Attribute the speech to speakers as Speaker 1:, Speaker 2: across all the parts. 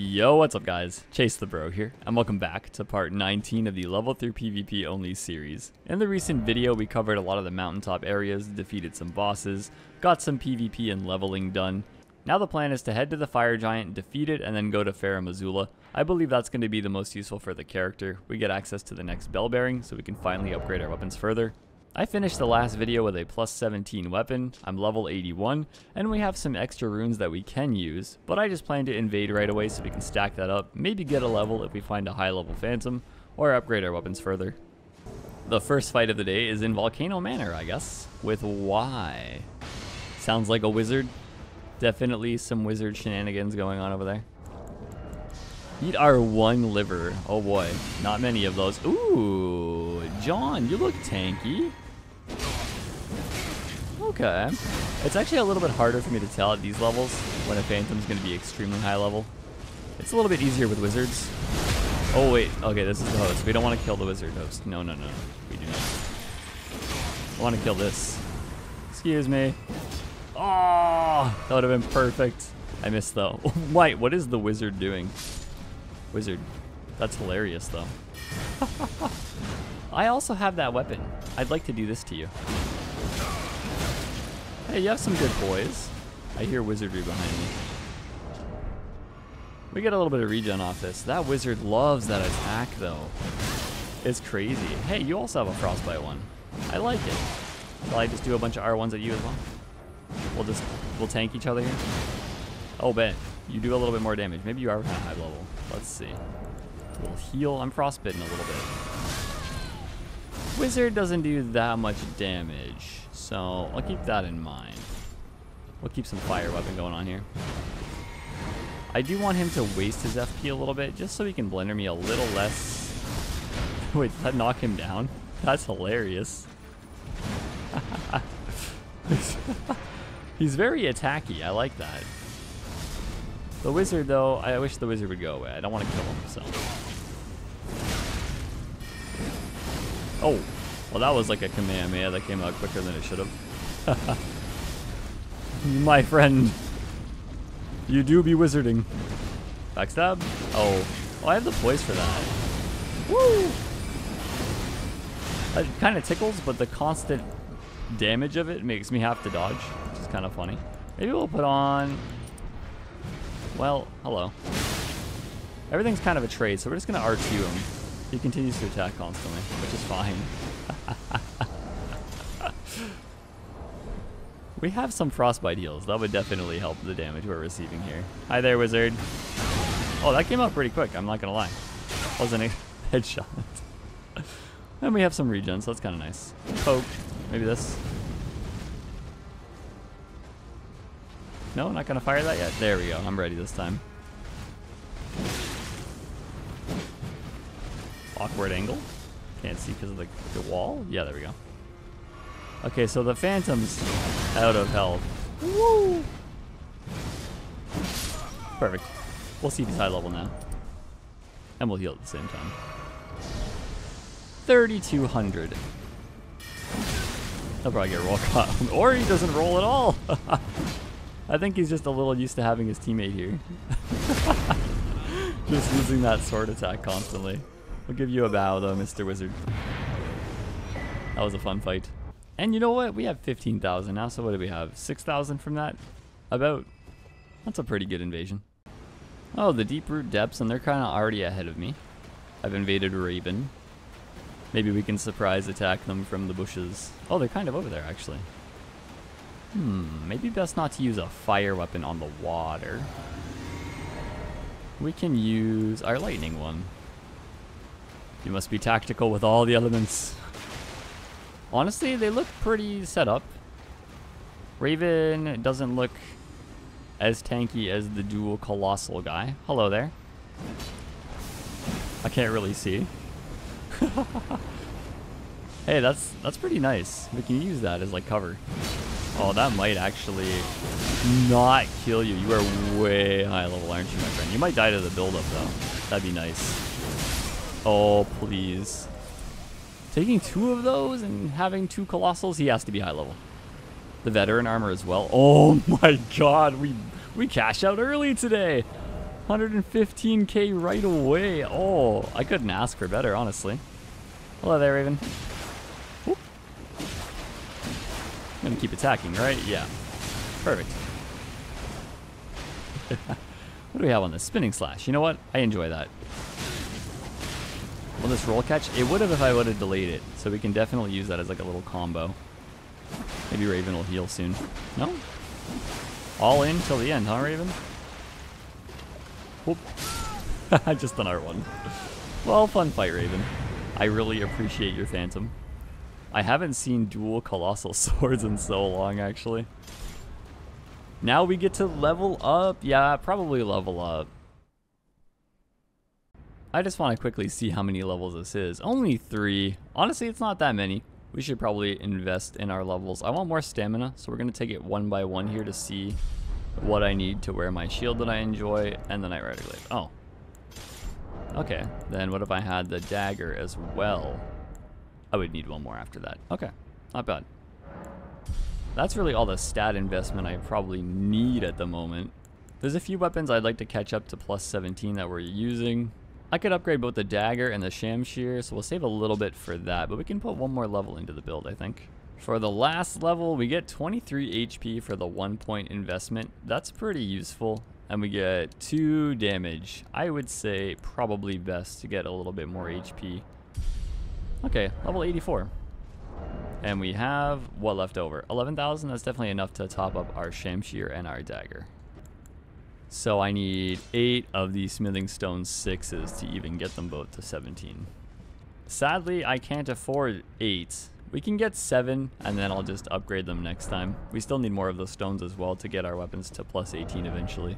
Speaker 1: Yo, what's up guys? Chase the Bro here, and welcome back to part 19 of the level 3 PvP only series. In the recent video, we covered a lot of the mountaintop areas, defeated some bosses, got some PvP and leveling done. Now the plan is to head to the Fire Giant, defeat it, and then go to Farum Azula. I believe that's going to be the most useful for the character. We get access to the next Bell Bearing, so we can finally upgrade our weapons further. I finished the last video with a plus 17 weapon, I'm level 81, and we have some extra runes that we can use, but I just plan to invade right away so we can stack that up, maybe get a level if we find a high level phantom, or upgrade our weapons further. The first fight of the day is in Volcano Manor, I guess, with Y. Sounds like a wizard. Definitely some wizard shenanigans going on over there. Eat our one liver. Oh boy, not many of those. Ooh, John, you look tanky. Okay. It's actually a little bit harder for me to tell at these levels when a Phantom's going to be extremely high level. It's a little bit easier with wizards. Oh wait, okay, this is the host. We don't want to kill the wizard host. No, no, no, we do not. I want to kill this. Excuse me. Oh, that would have been perfect. I missed though. Wait, what is the wizard doing? Wizard. That's hilarious though. I also have that weapon. I'd like to do this to you. Hey, you have some good boys. I hear wizardry behind me. We get a little bit of regen off this. That wizard loves that attack though. It's crazy. Hey, you also have a frostbite one. I like it. Shall I just do a bunch of R1s at you as well? We'll just, we'll tank each other here. Oh, bet. You do a little bit more damage. Maybe you are kind of high level. Let's see. We'll heal. I'm frostbitten a little bit. Wizard doesn't do that much damage, so I'll keep that in mind. We'll keep some fire weapon going on here. I do want him to waste his FP a little bit, just so he can blender me a little less. Wait, did that knock him down? That's hilarious. He's very attacky. I like that. The wizard, though, I wish the wizard would go away. I don't want to kill him, so. Oh, well, that was like a Kamehameha that came out quicker than it should have. My friend, you do be wizarding. Backstab? Oh, oh, I have the poise for that. Woo! It kind of tickles, but the constant damage of it makes me have to dodge, which is kind of funny. Maybe we'll put on well, hello. Everything's kind of a trade, so we're just going to R2 him. He continues to attack constantly, which is fine. we have some frostbite heals. That would definitely help the damage we're receiving here. Hi there, wizard. Oh, that came out pretty quick. I'm not going to lie. Wasn't a headshot. and we have some regen, so that's kind of nice. Poke. Maybe this. No, not gonna fire that yet? There we go. I'm ready this time. Awkward angle. Can't see because of the, the wall. Yeah, there we go. Okay, so the Phantom's out of health. Woo! Perfect. We'll see if he's high level now. And we'll heal at the same time. 3,200. He'll probably get roll caught. Or he doesn't roll at all. I think he's just a little used to having his teammate here. just using that sword attack constantly. We'll give you a bow though, Mr. Wizard. That was a fun fight. And you know what? We have 15,000 now, so what do we have? 6,000 from that? About. That's a pretty good invasion. Oh, the Deeproot Depths, and they're kind of already ahead of me. I've invaded Raven. Maybe we can surprise attack them from the bushes. Oh, they're kind of over there, actually. Hmm, maybe best not to use a fire weapon on the water. We can use our lightning one. You must be tactical with all the elements. Honestly, they look pretty set up. Raven doesn't look as tanky as the dual colossal guy. Hello there. I can't really see. hey, that's that's pretty nice. We can use that as like cover. Oh, that might actually not kill you. You are way high level, aren't you, my friend? You might die to the buildup, though. That'd be nice. Oh, please. Taking two of those and having two Colossals, he has to be high level. The veteran armor as well. Oh my god, we we cash out early today. 115k right away. Oh, I couldn't ask for better, honestly. Hello there, Raven. I'm gonna keep attacking, right? Yeah. Perfect. what do we have on this? Spinning slash. You know what? I enjoy that. Will this roll catch? It would have if I would have delayed it. So we can definitely use that as like a little combo. Maybe Raven will heal soon. No? All in till the end, huh, Raven? Whoop. I just an R1. Well, fun fight, Raven. I really appreciate your Phantom. I haven't seen dual Colossal Swords in so long, actually. Now we get to level up. Yeah, probably level up. I just want to quickly see how many levels this is. Only three. Honestly, it's not that many. We should probably invest in our levels. I want more stamina, so we're going to take it one by one here to see what I need to wear my shield that I enjoy, and the Nightrider Glaive. Oh. Okay, then what if I had the dagger as well? I would need one more after that. Okay, not bad. That's really all the stat investment I probably need at the moment. There's a few weapons I'd like to catch up to plus 17 that we're using. I could upgrade both the dagger and the shamshir, so we'll save a little bit for that, but we can put one more level into the build, I think. For the last level, we get 23 HP for the one point investment. That's pretty useful. And we get 2 damage. I would say probably best to get a little bit more HP. Okay, level 84. And we have what left over? 11,000? That's definitely enough to top up our Shamshir and our dagger. So I need 8 of these smithing stone 6s to even get them both to 17. Sadly, I can't afford 8 we can get seven, and then I'll just upgrade them next time. We still need more of those stones as well to get our weapons to plus 18 eventually.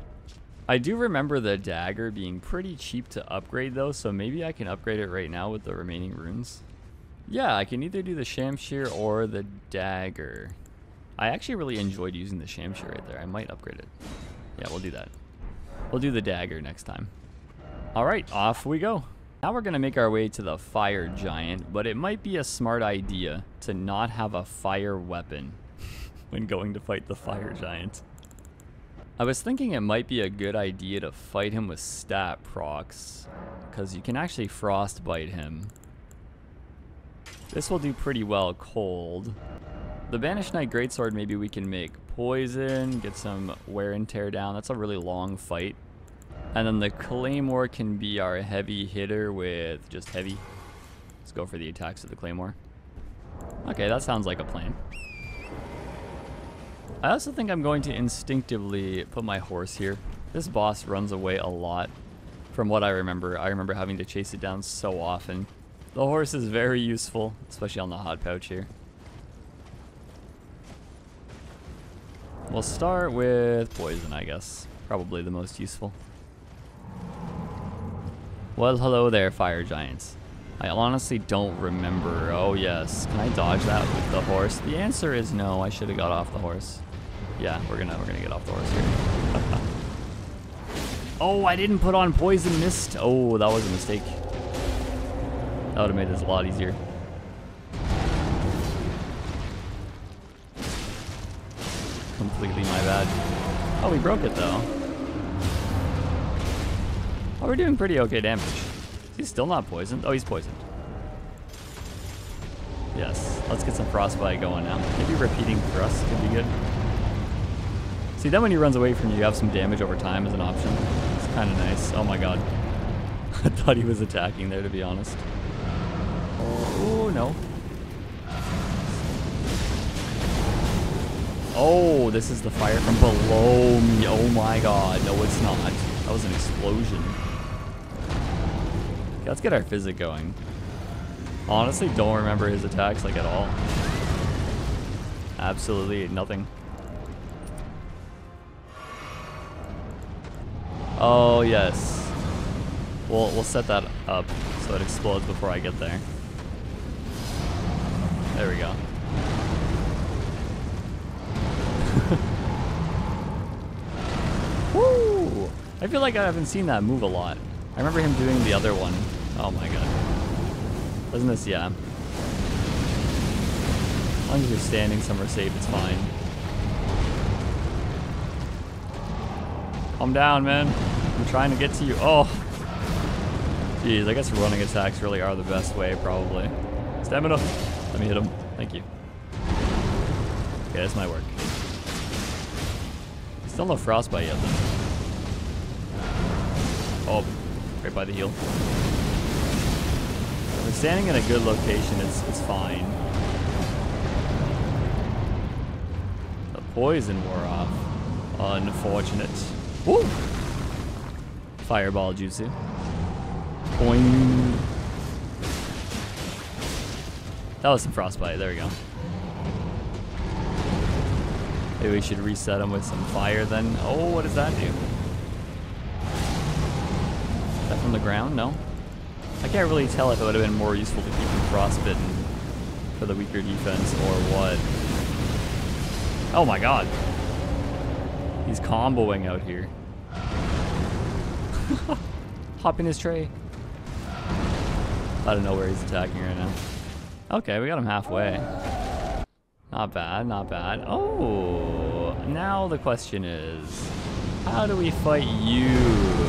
Speaker 1: I do remember the dagger being pretty cheap to upgrade though, so maybe I can upgrade it right now with the remaining runes. Yeah, I can either do the Shamshir or the dagger. I actually really enjoyed using the Shamshir right there. I might upgrade it. Yeah, we'll do that. We'll do the dagger next time. Alright, off we go. Now we're going to make our way to the fire giant, but it might be a smart idea to not have a fire weapon when going to fight the fire giant. I was thinking it might be a good idea to fight him with stat procs, because you can actually frostbite him. This will do pretty well cold. The Banished Knight Greatsword maybe we can make poison, get some wear and tear down. That's a really long fight. And then the Claymore can be our heavy hitter with just heavy. Let's go for the attacks of the Claymore. Okay, that sounds like a plan. I also think I'm going to instinctively put my horse here. This boss runs away a lot. From what I remember, I remember having to chase it down so often. The horse is very useful, especially on the hot pouch here. We'll start with poison, I guess. Probably the most useful. Well, hello there, fire giants. I honestly don't remember. Oh, yes. Can I dodge that with the horse? The answer is no. I should have got off the horse. Yeah, we're gonna we're gonna get off the horse here. oh, I didn't put on poison mist. Oh, that was a mistake. That would have made this a lot easier. Completely my bad. Oh, we broke it though. Oh, we're doing pretty okay damage. He's still not poisoned. Oh, he's poisoned. Yes, let's get some frostbite going now. Maybe repeating thrust could be good. See, then when he runs away from you, you have some damage over time as an option. It's kind of nice. Oh my god. I thought he was attacking there, to be honest. Oh, no. Oh, this is the fire from below me. Oh my god. No, it's not. That was an explosion. Okay, let's get our Physick going. Honestly, don't remember his attacks like at all. Absolutely nothing. Oh, yes. We'll, we'll set that up so it explodes before I get there. There we go. Feel like I haven't seen that move a lot. I remember him doing the other one. Oh my god. Doesn't this, yeah. As long as you're standing somewhere safe, it's fine. Calm down, man. I'm trying to get to you. Oh. Jeez, I guess running attacks really are the best way, probably. Stamina. Let me hit him. Thank you. Okay, this might work. Still no frostbite yet, though. Oh, right by the heel. We're standing in a good location, it's, it's fine. The poison wore off. Unfortunate. Woo! Fireball jutsu. Boing. That was some frostbite. There we go. Maybe we should reset him with some fire then. Oh, what does that do? From the ground? No? I can't really tell if it would have been more useful to keep him frostbitten for the weaker defense or what. Oh my god. He's comboing out here. Hop in his tray. I don't know where he's attacking right now. Okay, we got him halfway. Not bad, not bad. Oh, now the question is, how do we fight you?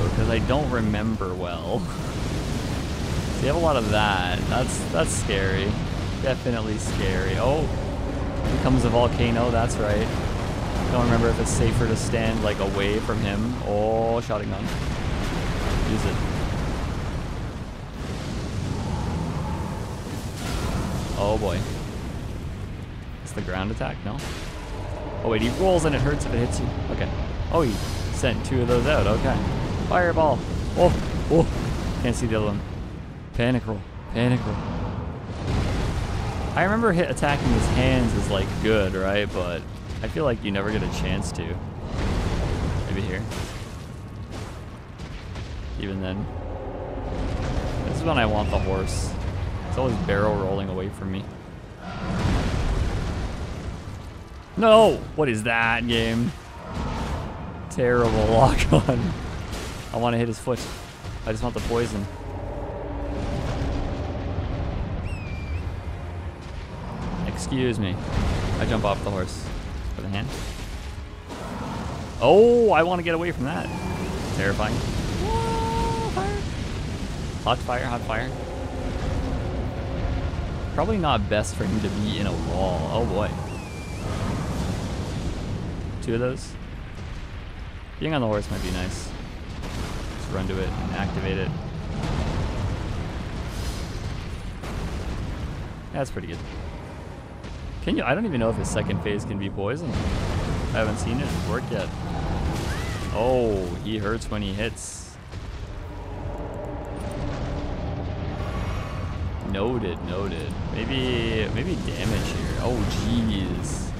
Speaker 1: Because I don't remember well. you have a lot of that. That's that's scary. Definitely scary. Oh, becomes a volcano. That's right. Don't remember if it's safer to stand like away from him. Oh, shotting gun. Use it. Oh boy. It's the ground attack? No? Oh wait, he rolls and it hurts if it hits you. Okay. Oh, he sent two of those out. Okay. Fireball. Oh, oh. Can't see the other one. Panic roll. Panic roll. I remember hit attacking his hands is like good, right? But I feel like you never get a chance to. Maybe here. Even then. This is when I want the horse. It's always barrel rolling away from me. No! What is that game? Terrible lock on. I want to hit his foot. I just want the poison. Excuse me. I jump off the horse. For the hand. Oh, I want to get away from that. Terrifying. Hot fire, hot fire. Probably not best for him to be in a wall. Oh boy. Two of those. Being on the horse might be nice. Just run to it and activate it. That's pretty good. Can you? I don't even know if his second phase can be poisoned. I haven't seen it work yet. Oh, he hurts when he hits. Noted, noted. Maybe, maybe damage here. Oh, jeez.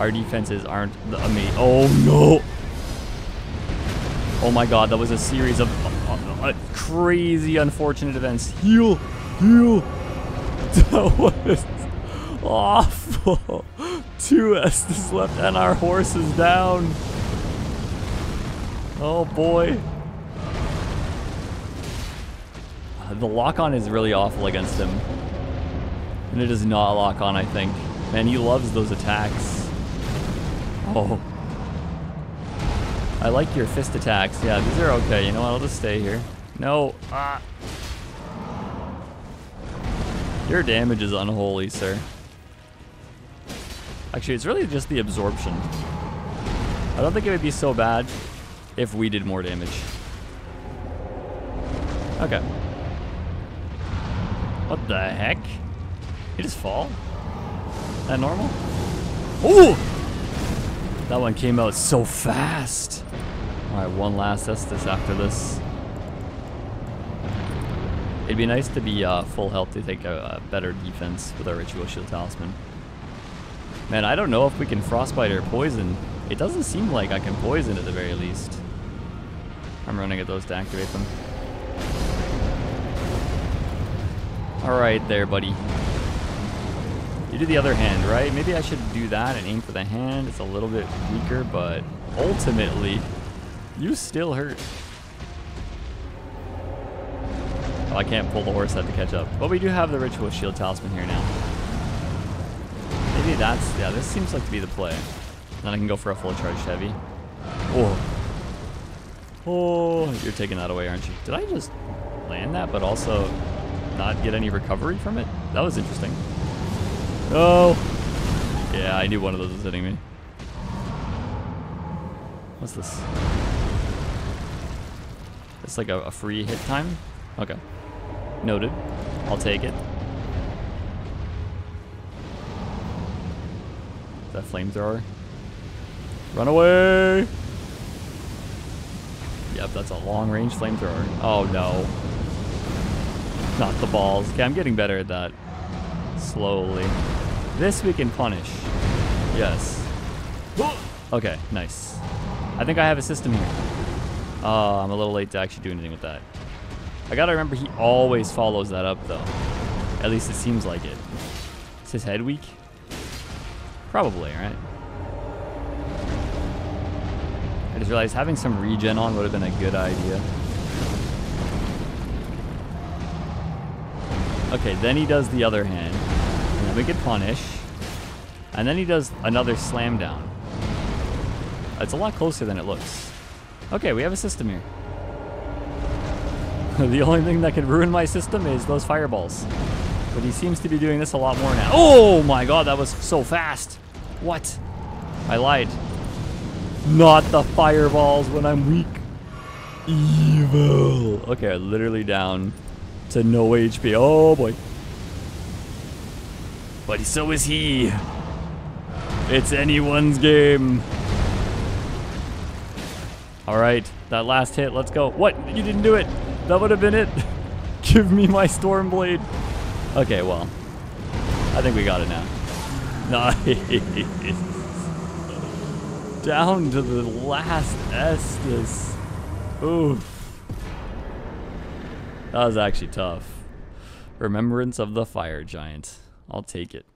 Speaker 1: Our defenses aren't amazing. Oh no! Oh my god, that was a series of uh, uh, crazy, unfortunate events. Heal! Heal! That was awful. Two Estus left and our horse is down. Oh boy. Uh, the lock-on is really awful against him. And it is not lock-on, I think. Man, he loves those attacks. Oh. I like your fist attacks. Yeah, these are okay. You know what? I'll just stay here. No. Ah. Your damage is unholy, sir. Actually, it's really just the absorption. I don't think it would be so bad if we did more damage. Okay. What the heck? He just fall? That normal? Ooh! That one came out so fast. Alright, one last Estus after this. It'd be nice to be uh, full health to take a, a, better defense with our Ritual Shield Talisman. Man, I don't know if we can Frostbite or Poison. It doesn't seem like I can Poison at the very least. I'm running at those to activate them. Alright there, buddy. You do the other hand, right? Maybe I should do that and aim for the hand. It's a little bit weaker, but ultimately, you still hurt. Oh, I can't pull the horse head to catch up. But we do have the Ritual Shield Talisman here now. Maybe that's, yeah, this seems like to be the play. Then I can go for a full charge heavy. Oh. Oh, you're taking that away, aren't you? Did I just land that, but also not get any recovery from it? That was interesting. Oh. Yeah, I knew one of those was hitting me. What's this? It's like a, a free hit time? Okay. Noted. I'll take it. That flamethrower. Run away! Yep, that's a long range flamethrower. Oh no. Not the balls. Okay, I'm getting better at that. Slowly. This we can punish. Yes. Okay, nice. I think I have a system here. Oh, I'm a little late to actually do anything with that. I gotta remember he always follows that up though. At least it seems like it. Is his head weak? Probably, right? I just realized having some regen on would have been a good idea. Okay, then he does the other hand. And then we could punish. And then he does another slam down. It's a lot closer than it looks. Okay, we have a system here. the only thing that could ruin my system is those fireballs. But he seems to be doing this a lot more now. Oh my god, that was so fast. What? I lied. Not the fireballs when I'm weak. Evil. Okay, literally down to no HP. Oh boy. But so is he. It's anyone's game. All right, that last hit, let's go. What? You didn't do it. That would have been it. Give me my Storm Blade. Okay, well, I think we got it now. Nice. Down to the last Estus. Oof. That was actually tough. Remembrance of the Fire Giant. I'll take it.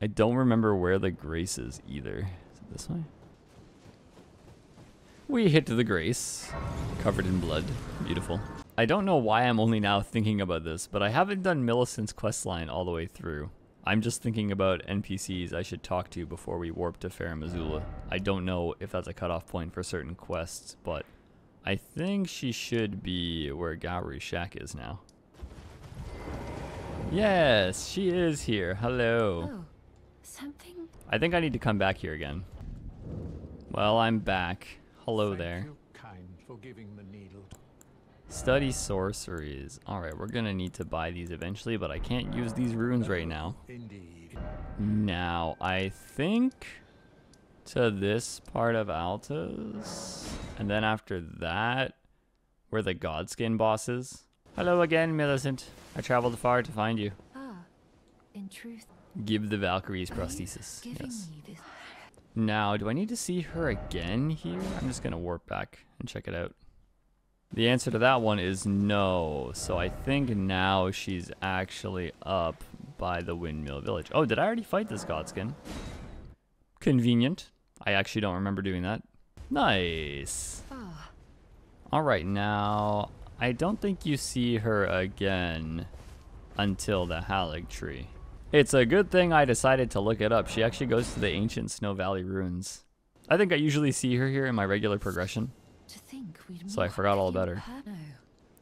Speaker 1: I don't remember where the grace is either. Is it this way? We hit the grace. Covered in blood. Beautiful. I don't know why I'm only now thinking about this, but I haven't done Millicent's questline all the way through. I'm just thinking about NPCs I should talk to before we warp to Farum Azula. I don't know if that's a cutoff point for certain quests, but I think she should be where Gowry's shack is now. Yes, she is here. Hello.
Speaker 2: Oh.
Speaker 1: I think I need to come back here again. Well, I'm back. Hello
Speaker 3: Thank
Speaker 1: there.
Speaker 3: You, kind, for giving the needle.
Speaker 1: Study sorceries. Alright, we're gonna need to buy these eventually, but I can't use these runes right now.
Speaker 3: Indeed.
Speaker 1: Now, I think to this part of Altus. And then after that, where the Godskin boss is. Hello again, Millicent. I traveled far to find you.
Speaker 2: Ah, in truth,
Speaker 1: Give the Valkyries prosthesis. Yes. Now, do I need to see her again here? I'm just gonna warp back and check it out. The answer to that one is no. So I think now she's actually up by the Windmill Village. Oh, did I already fight this Godskin? Convenient. I actually don't remember doing that. Nice. All right, now I don't think you see her again until the Haligtree. It's a good thing I decided to look it up. She actually goes to the ancient Snow Valley ruins. I think I usually see her here in my regular progression.
Speaker 2: to think we'd.
Speaker 1: So I forgot all about her.
Speaker 2: No.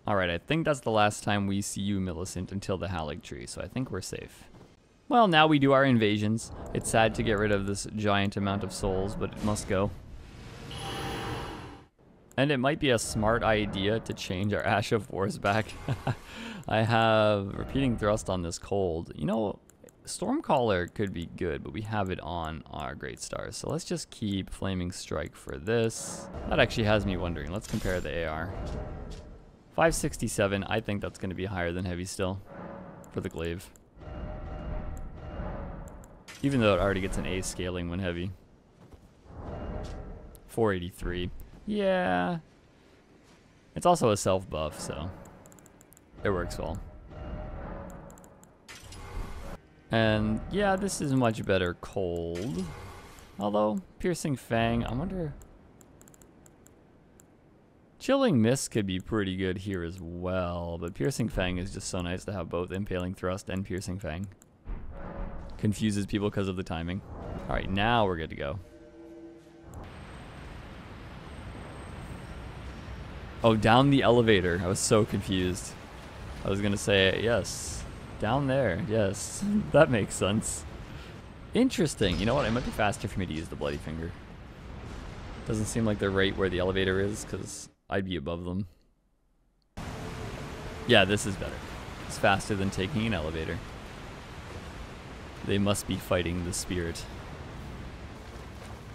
Speaker 1: All right, I think that's the last time we see you, Millicent, until the Haligtree, so I think we're safe. Well, now we do our invasions. It's sad to get rid of this giant amount of souls, but it must go. And it might be a smart idea to change our Ash of Wars back. I have repeating thrust on this cold. You know, Stormcaller could be good, but we have it on our Great Stars. So let's just keep Flaming Strike for this. That actually has me wondering. Let's compare the AR. 567, I think that's going to be higher than heavy still for the glaive. Even though it already gets an A scaling when heavy. 483. Yeah. It's also a self buff, so it works well. And yeah, this is much better cold. Although, Piercing Fang, I wonder Chilling Mist could be pretty good here as well, but Piercing Fang is just so nice to have both Impaling Thrust and Piercing Fang. confuses people because of the timing. All right, now we're good to go. Oh, down the elevator. I was so confused. I was gonna say yes, down there. Yes, that makes sense. Interesting. You know what? It might be faster for me to use the bloody finger. Doesn't seem like they're right where the elevator is, because I'd be above them. Yeah, this is better. It's faster than taking an elevator. They must be fighting the spirit.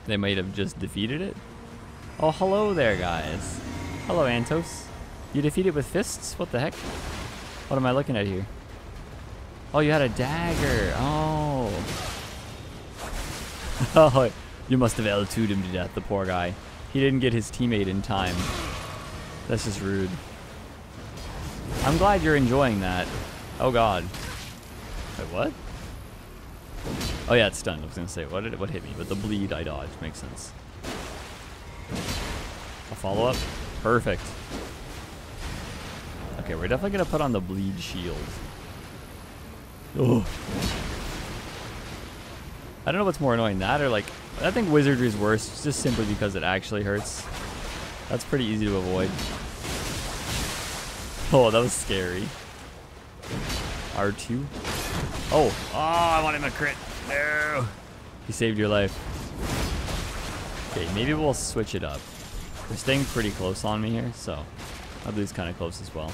Speaker 1: They might have just defeated it. Oh, hello there, guys. Hello, Antos. You defeated with fists? What the heck? What am I looking at here? Oh, you had a dagger. Oh. oh, you must have L2'd him to death, the poor guy. He didn't get his teammate in time. That's just rude. I'm glad you're enjoying that. Oh god. Wait, what? Oh yeah, it's done. I was gonna say, what did it, what hit me? But the bleed I dodged. Makes sense. A follow-up? Perfect. Okay, we're definitely gonna put on the bleed shield. Oh. I don't know what's more annoying, that or like, I think wizardry is worse just simply because it actually hurts. That's pretty easy to avoid. Oh, that was scary. R2? Oh, oh, I want him a crit. No. He saved your life. Okay, maybe we'll switch it up. They're staying pretty close on me here, so I'll lose kind of close as well.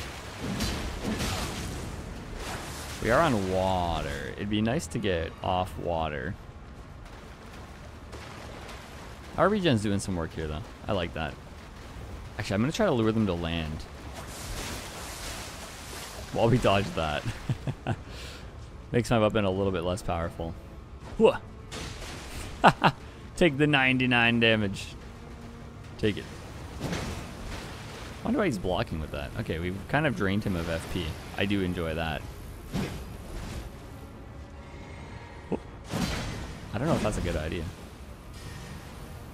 Speaker 1: We are on water. It'd be nice to get off water. Our regen's doing some work here, though. I like that. Actually, I'm going to try to lure them to land. While we dodge that. Makes my weapon a little bit less powerful. Take the 99 damage. Take it. wonder why he's blocking with that. Okay, we've kind of drained him of FP. I do enjoy that. I don't know if that's a good idea.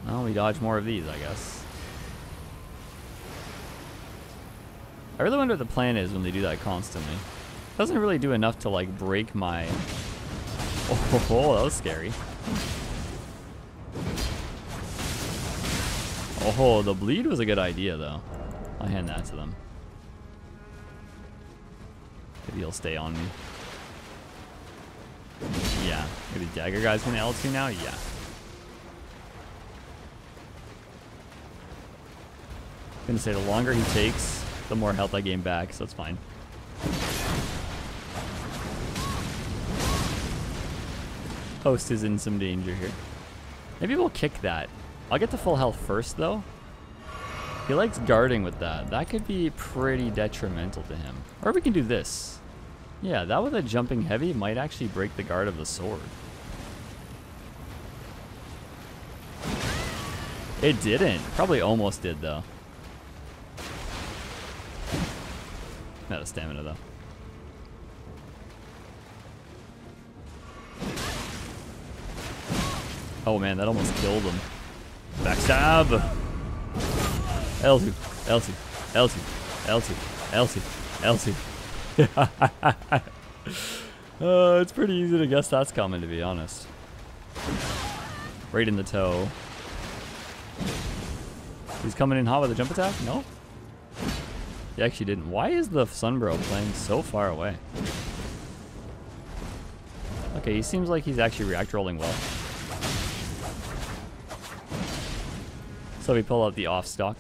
Speaker 1: Well, we dodge more of these, I guess. I really wonder what the plan is when they do that constantly. It doesn't really do enough to like break my... Oh, oh that was scary. Oh, the bleed was a good idea though. I'll hand that to them. Maybe he'll stay on me. Yeah. Maybe the dagger guy's gonna L2 now? Yeah. gonna say the longer he takes, the more health I gain back, so it's fine. Host is in some danger here. Maybe we'll kick that. I'll get to full health first, though. He likes guarding with that. That could be pretty detrimental to him. Or we can do this. Yeah, that with a jumping heavy might actually break the guard of the sword. It didn't. Probably almost did, though. Not a stamina, though. Oh man, that almost killed him. Backstab! L2, L2, L2, L2, L2, L2. uh, it's pretty easy to guess that's coming, to be honest. Right in the toe. He's coming in hot with a jump attack? No? He actually didn't. Why is the Sunbro playing so far away? Okay, he seems like he's actually react rolling well. So we pull out the off stock.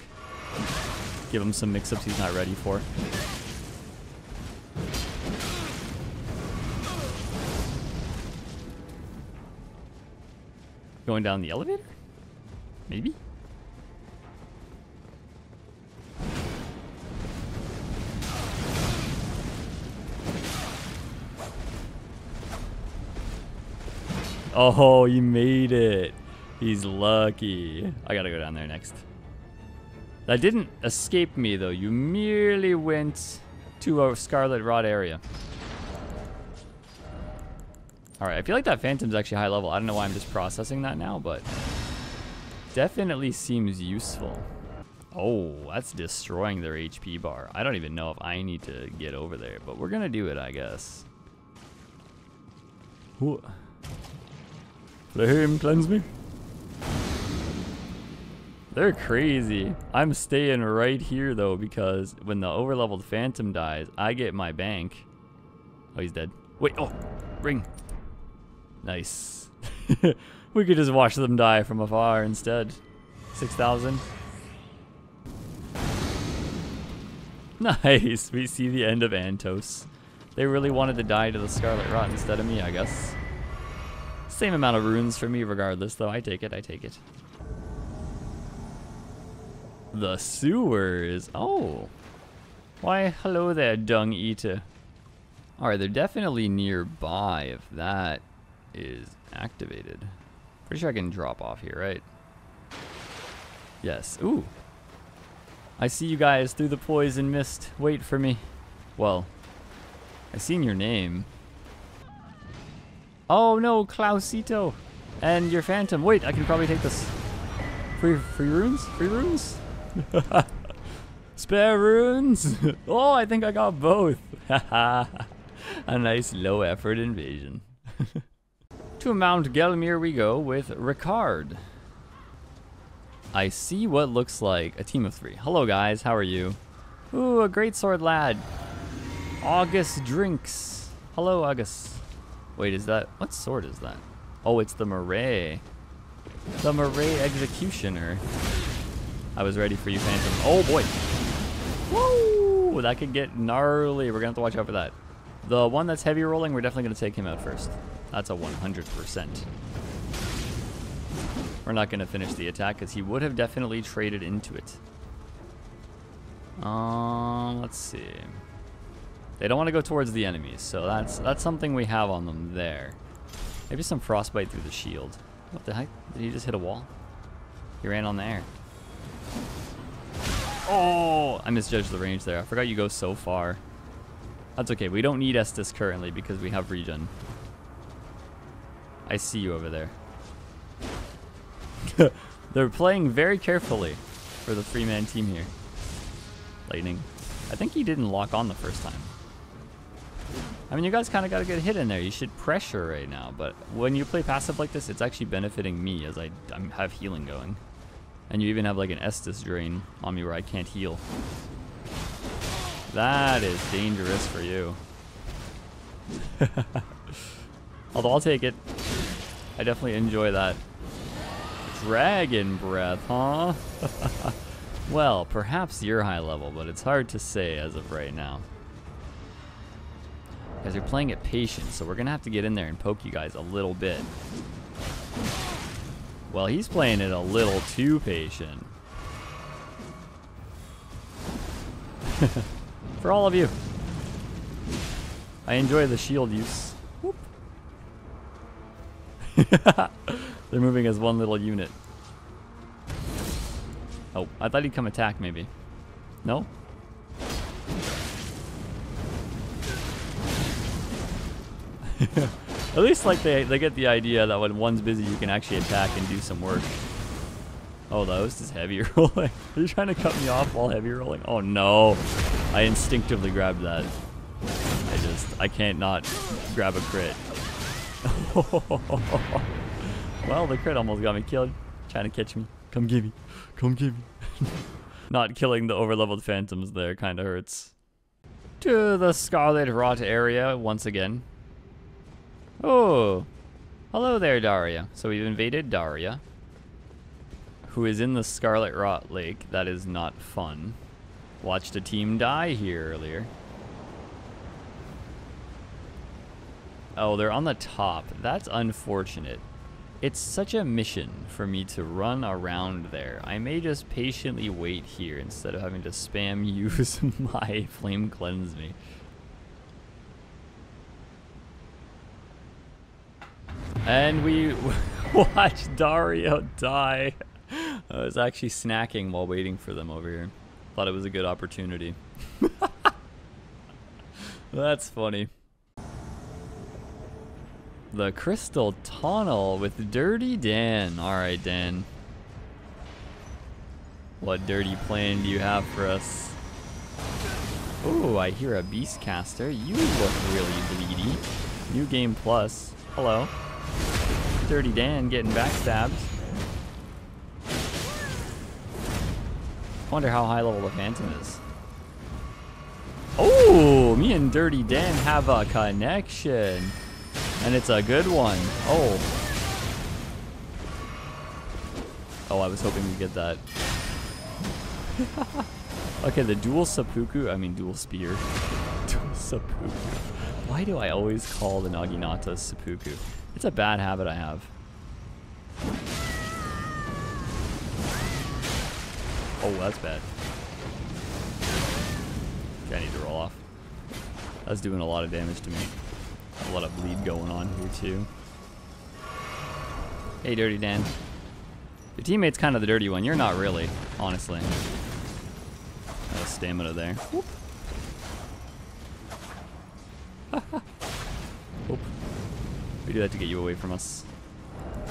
Speaker 1: Give him some mix-ups he's not ready for. Going down the elevator? Maybe? Oh, he made it. He's lucky. I gotta go down there next. That didn't escape me, though. You merely went to a Scarlet Rot area. Alright, I feel like that Phantom's actually high level. I don't know why I'm just processing that now, but... Definitely seems useful. Oh, that's destroying their HP bar. I don't even know if I need to get over there, but we're gonna do it, I guess. Ooh. Flame, cleanse me. They're crazy. I'm staying right here though because when the overleveled phantom dies, I get my bank. Oh, he's dead. Wait, oh, ring. Nice. we could just watch them die from afar instead. 6,000. Nice. We see the end of Antos. They really wanted to die to the Scarlet Rot instead of me, I guess. Same amount of runes for me regardless, though. I take it, I take it. The sewers. Oh. Why, hello there, dung eater. Alright, they're definitely nearby if that is activated. Pretty sure I can drop off here, right? Yes. Ooh. I see you guys through the poison mist. Wait for me. Well, I seen your name. Oh no, Klausito. And your phantom. Wait, I can probably take this. Free free runes? Free runes? Spare runes? oh, I think I got both. A nice low effort invasion. to Mount Gelmir we go with Ricard. I see what looks like a team of three. Hello guys, how are you? Ooh, a great sword lad. August drinks. Hello, August. Wait, is that what sword is that? Oh, it's the Marais. The Marais Executioner. I was ready for you, Phantom. Oh boy. Whoa! That could get gnarly. We're gonna have to watch out for that. The one that's heavy rolling, we're definitely gonna take him out first. That's a 100%. We're not gonna finish the attack because he would have definitely traded into it. Um, let's see. They don't want to go towards the enemies, so that's that's something we have on them there. Maybe some frostbite through the shield. What the heck? Did he just hit a wall? He ran on the air. Oh, I misjudged the range there. I forgot you go so far. That's okay. We don't need Estus currently because we have regen. I see you over there. They're playing very carefully for the three-man team here. Lightning. I think he didn't lock on the first time. I mean, you guys kind of got a hit in there. You should pressure right now, but when you play passive like this, it's actually benefiting me as I, I have healing going. And you even have like an Estus drain on me where I can't heal. That is dangerous for you. Although I'll take it. I definitely enjoy that. Dragon breath, huh? well, perhaps you're high level, but it's hard to say as of right now. Because you're playing it patient, so we're going to have to get in there and poke you guys a little bit. Well, he's playing it a little too patient. For all of you. I enjoy the shield use. They're moving as one little unit. Oh, I thought he'd come attack maybe. No? At least like they, they get the idea that when one's busy you can actually attack and do some work. Oh, that was just heavy rolling. Are you trying to cut me off while heavy rolling? Oh no. I instinctively grabbed that. I just, I can't not grab a crit. well, the crit almost got me killed. Trying to catch me. Come give me. Come give me. not killing the overleveled phantoms there kind of hurts. To the Scarlet Rot area once again. Oh, hello there, Daria. So we've invaded Daria, who is in the Scarlet Rot Lake. That is not fun. Watched a team die here earlier. Oh, they're on the top. That's unfortunate. It's such a mission for me to run around there. I may just patiently wait here instead of having to spam use my Flame Cleanse Me. And we watched Dario die. I was actually snacking while waiting for them over here. Thought it was a good opportunity. That's funny. The Crystal Tunnel with Dirty Dan. Alright, Dan. What dirty plan do you have for us? Oh, I hear a Beastcaster. You look really bleedy. New Game Plus. Hello. Dirty Dan getting backstabbed. Wonder how high level the Phantom is. Oh, me and Dirty Dan have a connection. And it's a good one. Oh. Oh, I was hoping we'd get that. okay, the dual seppuku, I mean dual spear. dual seppuku. Why do I always call the Naginata seppuku? It's a bad habit I have. Oh, that's bad. Okay, I need to roll off. That's doing a lot of damage to me. A lot of bleed going on here too. Hey, Dirty Dan. Your teammate's kind of the dirty one. You're not really, honestly. Got a stamina there. We do that to get you away from us.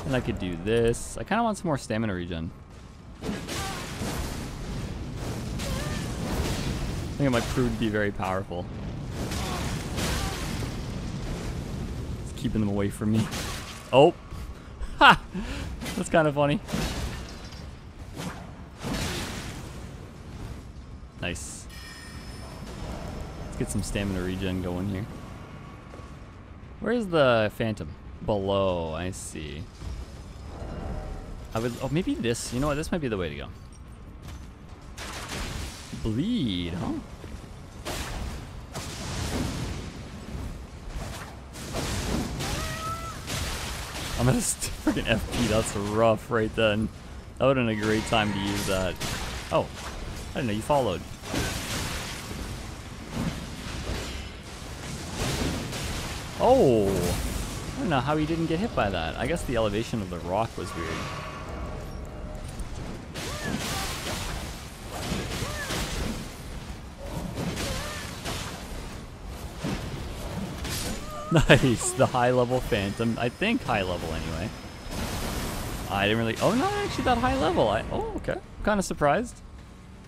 Speaker 1: And I could do this. I kind of want some more stamina regen. I think it might prove to be very powerful. It's keeping them away from me. Oh! Ha! That's kind of funny. Nice. Let's get some stamina regen going here. Where's the phantom? Below, I see. I would, oh, maybe this, you know what, this might be the way to go. Bleed, huh? I'm gonna freaking FP, that's rough right then. That would've been a great time to use that. Oh, I didn't know you followed. Oh, I don't know how he didn't get hit by that. I guess the elevation of the rock was weird. Nice, the high level phantom. I think high level anyway. I didn't really, oh not actually that high level. I, oh okay, kind of surprised.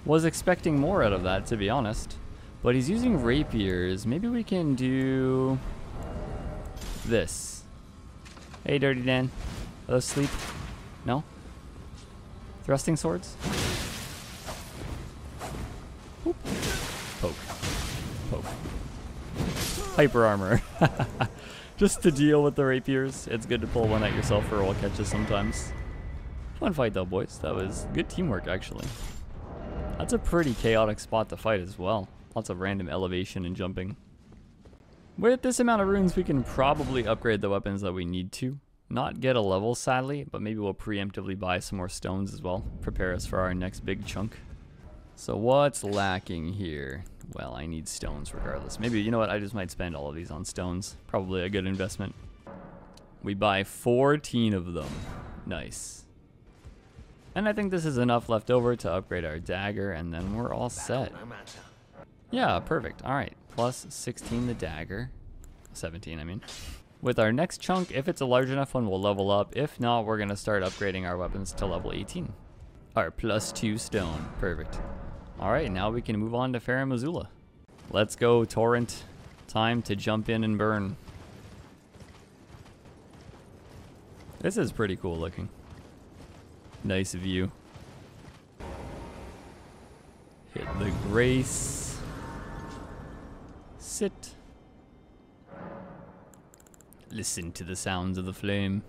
Speaker 1: Was expecting more out of that to be honest. But he's using rapiers. Maybe we can do this. Hey Dirty Dan, are those sleep? No? Thrusting swords? Whoop. Poke. Poke hyper armor. Just to deal with the rapiers. It's good to pull one out yourself for roll catches sometimes. Fun fight though, boys. That was good teamwork, actually. That's a pretty chaotic spot to fight as well. Lots of random elevation and jumping. With this amount of runes, we can probably upgrade the weapons that we need to. Not get a level, sadly, but maybe we'll preemptively buy some more stones as well. Prepare us for our next big chunk. So what's lacking here? Well, I need stones regardless. Maybe, you know what, I just might spend all of these on stones. Probably a good investment. We buy 14 of them. Nice. And I think this is enough left over to upgrade our dagger, and then we're all set. Yeah, perfect. All right, plus 16 the dagger. 17, I mean. With our next chunk, if it's a large enough one, we'll level up. If not, we're going to start upgrading our weapons to level 18. Our plus two stone. Perfect. All right, now we can move on to Farum Azula. Let's go, Torrent. Time to jump in and burn. This is pretty cool looking. Nice view. Hit the grace. Sit. Listen to the sounds of the flame.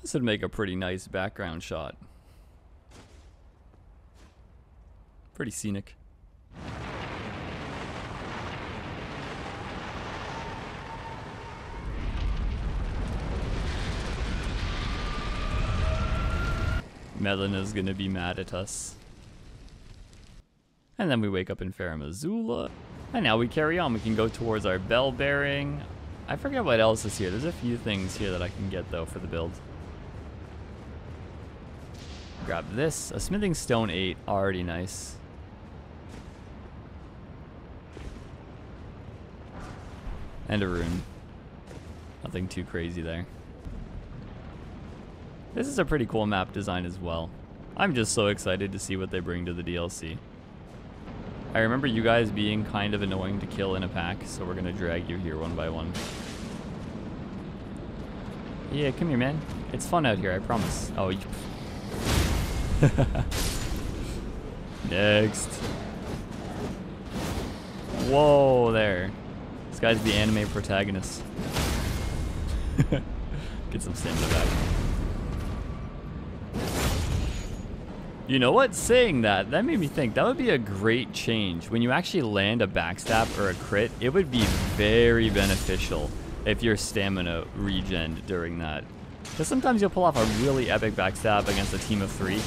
Speaker 1: This would make a pretty nice background shot. Pretty scenic. Melina's gonna be mad at us. And then we wake up in Farum Azula. And now we carry on. We can go towards our bell bearing. I forget what else is here. There's a few things here that I can get though for the build. Grab this. A smithing stone 8. Already nice. And a rune. Nothing too crazy there. This is a pretty cool map design as well. I'm just so excited to see what they bring to the DLC. I remember you guys being kind of annoying to kill in a pack, so we're gonna drag you here one by one. Yeah, come here, man. It's fun out here, I promise. Oh, you... Next. Whoa, there. This guy's the anime protagonist. Get some stamina back. You know what? Saying that, that made me think that would be a great change. When you actually land a backstab or a crit, it would be very beneficial if your stamina regen during that. Because sometimes you'll pull off a really epic backstab against a team of three,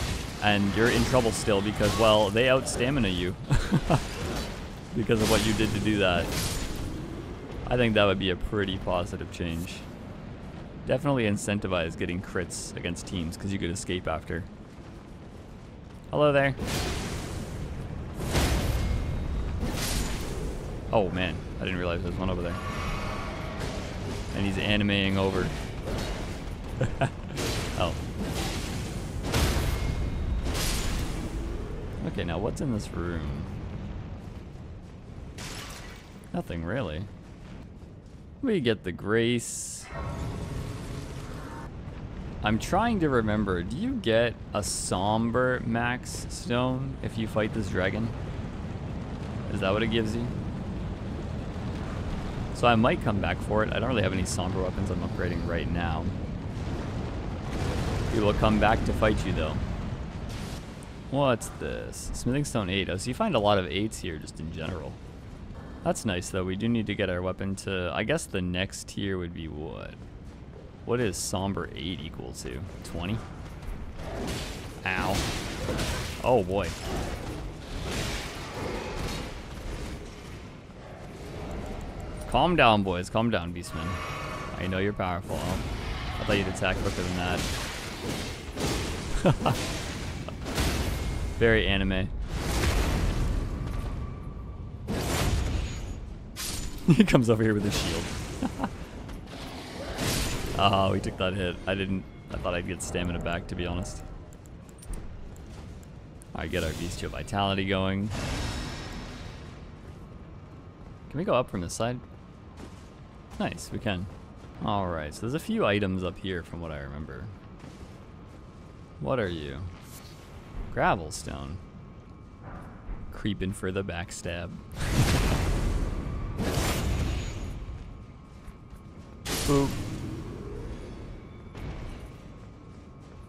Speaker 1: and you're in trouble still because, well, they out stamina you. because of what you did to do that. I think that would be a pretty positive change. Definitely incentivize getting crits against teams because you could escape after. Hello there. Oh man, I didn't realize there's one over there. And he's animating over. oh. Okay, now what's in this room? Nothing really. We get the grace. I'm trying to remember, do you get a somber max stone if you fight this dragon? Is that what it gives you? So I might come back for it. I don't really have any somber weapons I'm upgrading right now. We will come back to fight you though. What's this? Smithing stone 8. Oh, so you find a lot of 8s here just in general. That's nice though. We do need to get our weapon to, I guess the next tier would be what? What is Somber 8 equal to? 20? Ow. Oh boy. Calm down, boys. Calm down, Beastman. I know you're powerful. I thought you'd attack quicker than that. Very anime. he comes over here with his shield. Oh, we took that hit. I didn't... I thought I'd get stamina back, to be honest. Alright, get our Bestial Vitality going. Can we go up from this side? Nice, we can. Alright, so there's a few items up here from what I remember. What are you? Gravelstone. Creeping for the backstab. Boop.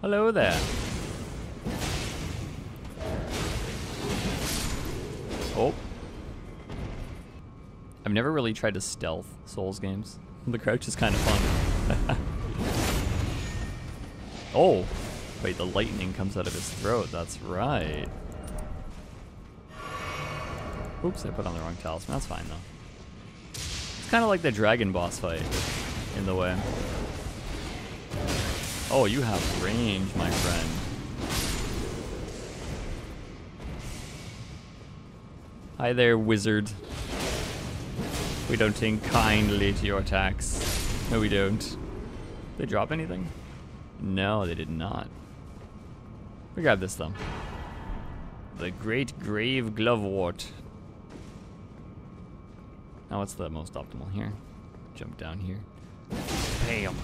Speaker 1: Hello there. Oh. I've never really tried to stealth Souls games. The crouch is kind of fun. oh. Wait, the lightning comes out of his throat. That's right. Oops, I put on the wrong talisman. That's fine, though. It's kind of like the dragon boss fight in the way. Oh, you have range, my friend. Hi there, wizard. We don't take kindly to your attacks. No, we don't. They drop anything? No, they did not. We grab this, though. The Great Grave Glovewort. Now, what's the most optimal here? Jump down here. Bam.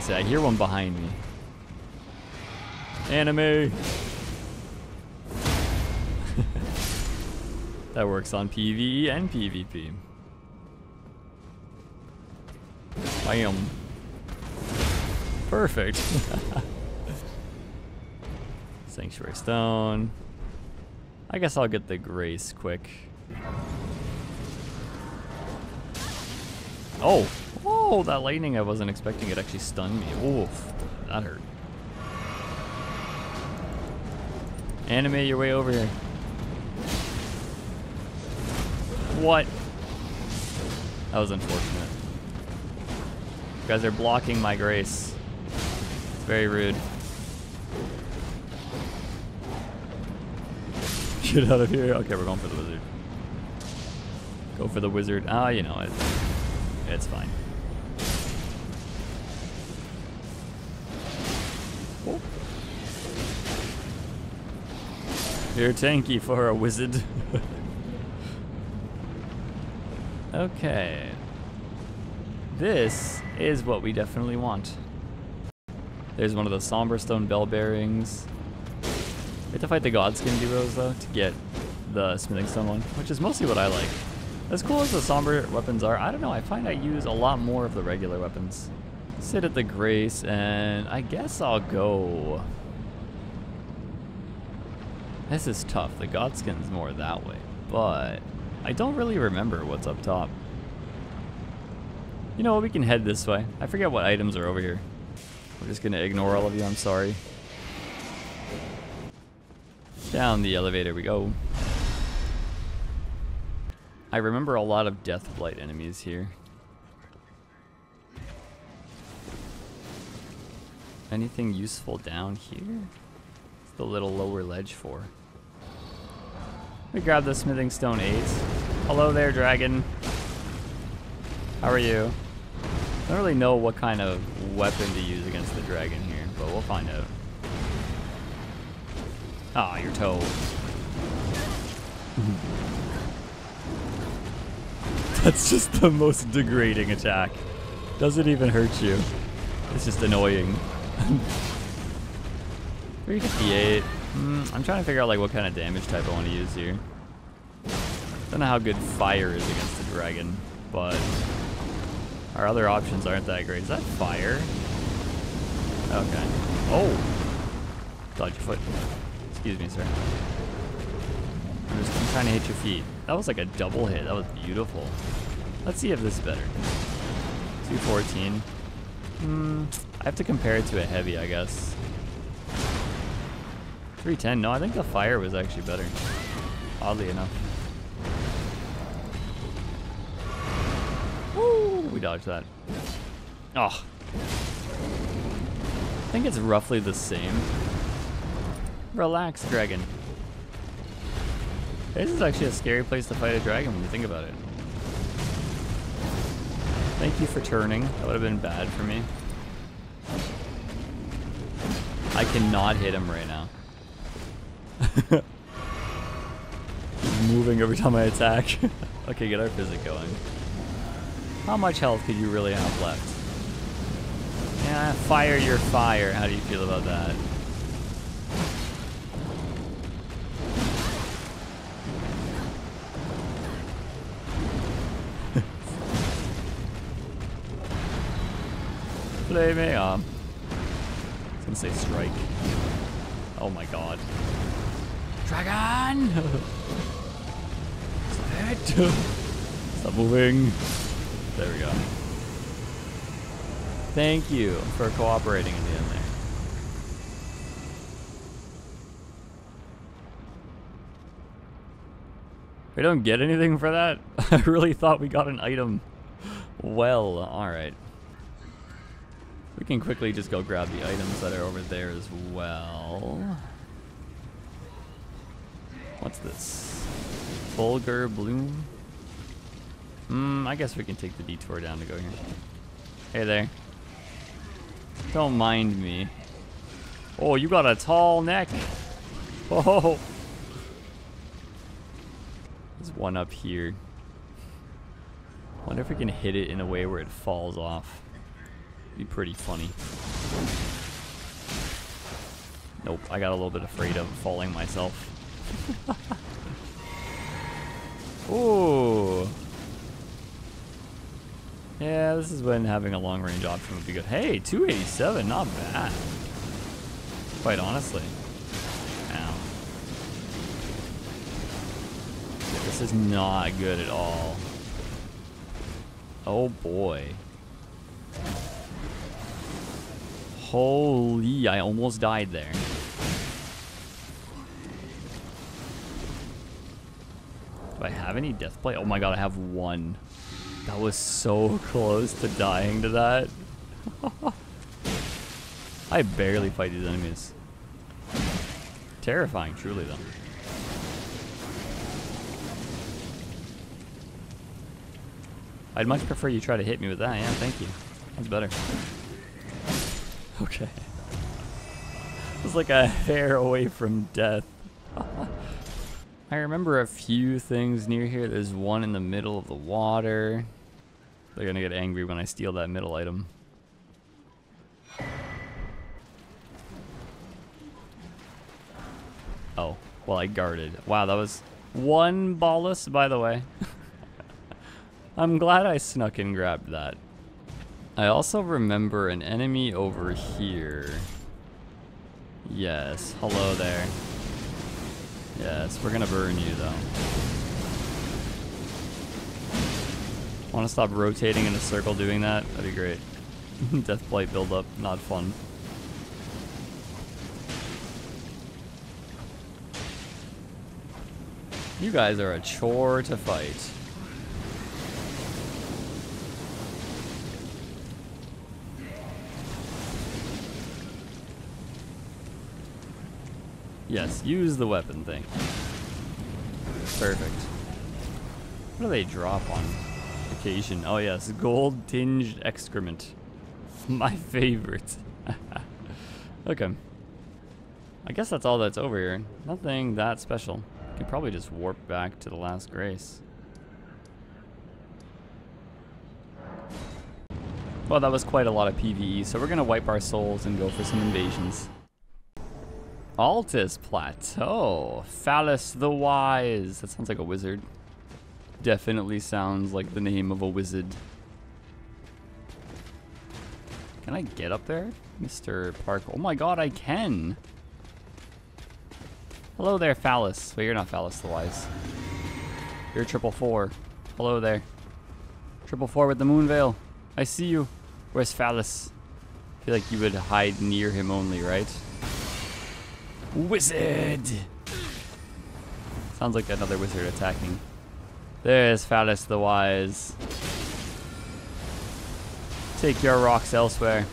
Speaker 1: Say, I hear one behind me. Anime. that works on PvE and PvP. Bam. Perfect. Sanctuary Stone. I guess I'll get the Grace quick. Oh, Oh, that lightning, I wasn't expecting it actually stunned me. Oof, that hurt. Animate your way over here. What? That was unfortunate. You guys are blocking my grace. It's very rude. Get out of here. Okay, we're going for the wizard. Go for the wizard. Ah, you know, it, it's fine. Oh. You're tanky for a wizard. okay. This is what we definitely want. There's one of the Somberstone bell bearings. We have to fight the Godskin duos though to get the Smithing Stone one, which is mostly what I like. As cool as the somber weapons are, I don't know, I find I use a lot more of the regular weapons. Sit at the Grace, and I guess I'll go... This is tough. The Godskin's more that way, but I don't really remember what's up top. You know we can head this way. I forget what items are over here. We're just gonna ignore all of you, I'm sorry. Down the elevator we go. I remember a lot of Deathblight enemies here. Anything useful down here? The little lower ledge for? We grab the smithing stone 8. Hello there, dragon. How are you? I don't really know what kind of weapon to use against the dragon here, but we'll find out. Ah, your toe. That's just the most degrading attack. Doesn't even hurt you. It's just annoying. 358. Mm, I'm trying to figure out like what kind of damage type I want to use here. Don't know how good fire is against the dragon, but our other options aren't that great. Is that fire? Okay. Oh! Dodge your foot. Excuse me, sir. I'm just I'm trying to hit your feet. That was like a double hit. That was beautiful. Let's see if this is better. 214. Hmm. I have to compare it to a heavy, I guess. 310. No, I think the fire was actually better. Oddly enough. Woo! We dodged that. Oh. I think it's roughly the same. Relax, dragon. This is actually a scary place to fight a dragon when you think about it. Thank you for turning. That would have been bad for me. I cannot hit him right now. He's moving every time I attack. okay, get our Physick going. How much health could you really have left? Yeah, fire your fire. How do you feel about that? Play me on. I was gonna say strike. Oh my god. Dragon! Stop! Moving. There we go. Thank you for cooperating in the end there. We don't get anything for that? I really thought we got an item. Well, alright. We can quickly just go grab the items that are over there as well. What's this? Vulgar Bloom? Hmm, I guess we can take the detour down to go here. Hey there. Don't mind me. Oh, you got a tall neck. Oh. There's one up here. Wonder if we can hit it in a way where it falls off. Be pretty funny. Nope, I got a little bit afraid of falling myself. Ooh. Yeah, this is when having a long range option would be good. Hey, 287, not bad. Quite honestly. Ow. This is not good at all. Oh boy. Holy, I almost died there. Do I have any death play? Oh my god, I have one. That was so close to dying to that. I barely fight these enemies. Terrifying, truly though. I'd much prefer you try to hit me with that. Yeah, thank you. That's better. Okay. It was like a hair away from death. I remember a few things near here. There's one in the middle of the water. They're gonna get angry when I steal that middle item. Oh, well I guarded. Wow, that was one ballast, by the way. I'm glad I snuck and grabbed that. I also remember an enemy over here. Yes, hello there. Yes, we're gonna burn you though. Want to stop rotating in a circle doing that? That'd be great. Death Blight buildup, not fun. You guys are a chore to fight. Yes, use the weapon thing. Perfect. What do they drop on occasion? Oh yes, gold tinged excrement. My favorite. okay. I guess that's all that's over here. Nothing that special. Could probably just warp back to the last grace. Well, that was quite a lot of PvE, so we're gonna wipe our souls and go for some invasions. Altus Plateau. Phallus the Wise. That sounds like a wizard. Definitely sounds like the name of a wizard. Can I get up there? Mr. Park. Oh my god, I can. Hello there, Phallus. Wait, you're not Phallus the Wise. You're triple four. Hello there. Triple four with the Moonveil. I see you. Where's Phallus? I feel like you would hide near him only, right? Wizard! Sounds like another wizard attacking. There's Phallus the Wise. Take your rocks elsewhere.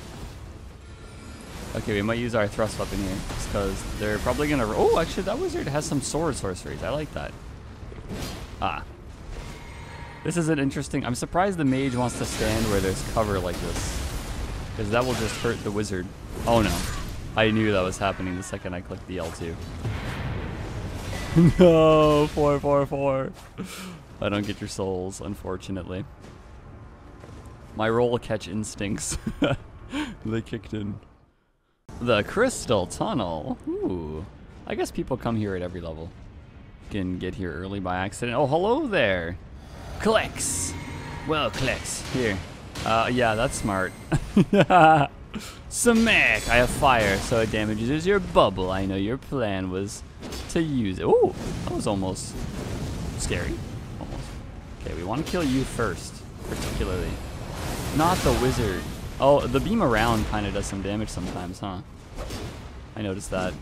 Speaker 1: Okay, we might use our thrust weapon here, because they're probably gonna. Oh, actually, that wizard has some sword sorceries. I like that. Ah. This is an interesting. I'm surprised the mage wants to stand where there's cover like this, because that will just hurt the wizard. Oh no. I knew that was happening the second I clicked the L2. no, 444. I don't get your souls, unfortunately. My roll catch instincts. they kicked in. The Crystal Tunnel. Ooh. I guess people come here at every level. Can get here early by accident. Oh, hello there. Clicks. Well, clicks. Here. Uh, yeah, that's smart. Smack! I have fire, so it damages your bubble. I know your plan was to use it. Oh, that was almost scary. Almost. Okay, we want to kill you first, particularly. Not the wizard. Oh, the beam around kind of does some damage sometimes, huh? I noticed that.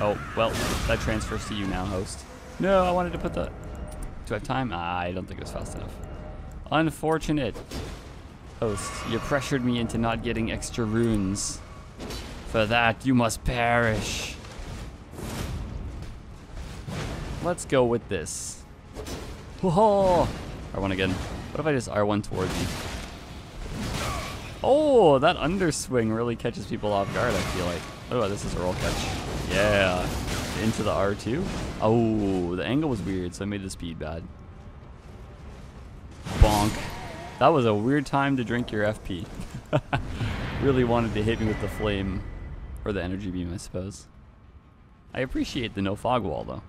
Speaker 1: Oh, well, that transfers to you now, host. No, I wanted to put the... Do I have time? Ah, I don't think it was fast enough. Unfortunate. Host, you pressured me into not getting extra runes. For that, you must perish. Let's go with this. Whoa! R1 again. What if I just R1 towards you? Oh, that underswing really catches people off guard, I feel like. Oh, this is a roll catch. Yeah. Into the R2. Oh, the angle was weird, so I made the speed bad. Bonk. That was a weird time to drink your FP. really wanted to hit me with the flame. Or the energy beam, I suppose. I appreciate the no fog wall, though.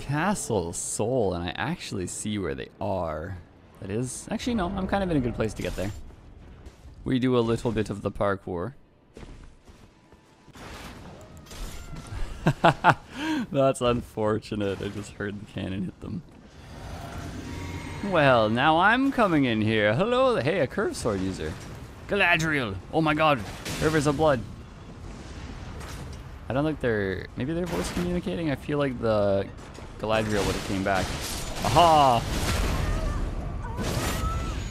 Speaker 1: Castle Sol, and I actually see where they are. That is... Actually, no. I'm kind of in a good place to get there. We do a little bit of the parkour. That's unfortunate. I just heard the cannon hit them. Well, now I'm coming in here. Hello, hey, a curved sword user. Galadriel. Oh my god, rivers of blood. I don't think they're, maybe they're voice communicating. I feel like the Galadriel would have came back. Aha!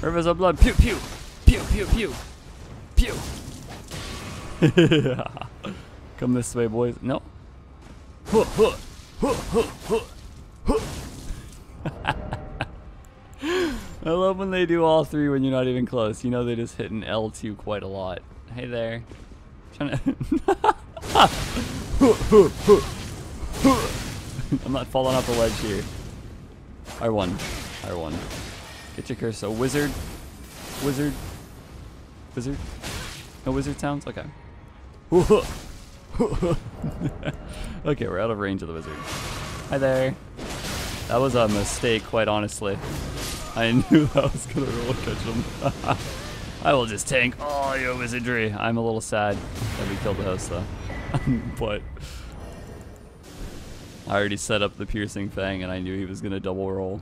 Speaker 1: Rivers of blood. Pew, pew. Pew, pew, pew. Pew. Come this way, boys. No. Huh, huh. Huh, huh, huh. Huh. I love when they do all three when you're not even close. You know they just hit an L2 quite a lot. Hey there. I'm not falling off the ledge here. R1. R1. Get your cursor. Wizard. Wizard. Wizard. No wizard sounds? Okay. okay, we're out of range of the wizard. Hi there. That was a mistake, quite honestly. I knew I was gonna roll catch him. I will just tank all your wizardry. I'm a little sad that we killed the host though. but I already set up the piercing fang and I knew he was gonna double roll.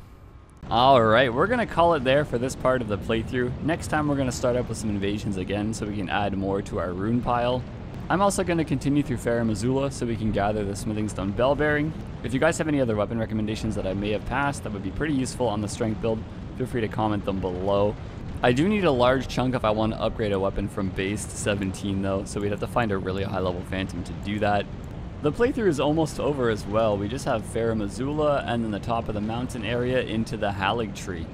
Speaker 1: Alright, we're gonna call it there for this part of the playthrough. Next time we're gonna start up with some invasions again so we can add more to our rune pile. I'm also going to continue through Farum Azula so we can gather the Smithing Stone Bell Bearing. If you guys have any other weapon recommendations that I may have passed that would be pretty useful on the strength build, feel free to comment them below. I do need a large chunk if I want to upgrade a weapon from base to 17 though, so we'd have to find a really high level Phantom to do that. The playthrough is almost over as well. We just have Farum Azula and then the top of the mountain area into the Haligtree.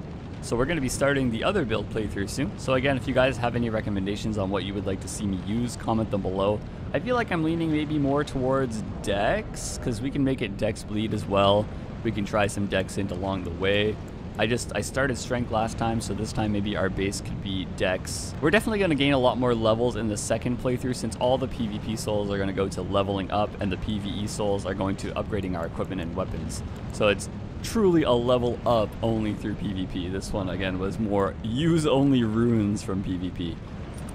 Speaker 1: So we're going to be starting the other build playthrough soon. So again, if you guys have any recommendations on what you would like to see me use, comment them below. I feel like I'm leaning maybe more towards Dex, because we can make it Dex bleed as well. We can try some Dex int along the way. I just, I started Strength last time, so this time maybe our base could be Dex. We're definitely going to gain a lot more levels in the second playthrough since all the PvP souls are going to go to leveling up and the PvE souls are going to upgrading our equipment and weapons. So it's truly a level up only through PvP. This one, again, was more use only runes from PvP.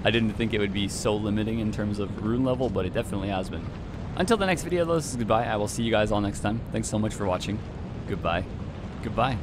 Speaker 1: I didn't think it would be so limiting in terms of rune level, but it definitely has been. Until the next video, though, this is goodbye. I will see you guys all next time. Thanks so much for watching. Goodbye. Goodbye.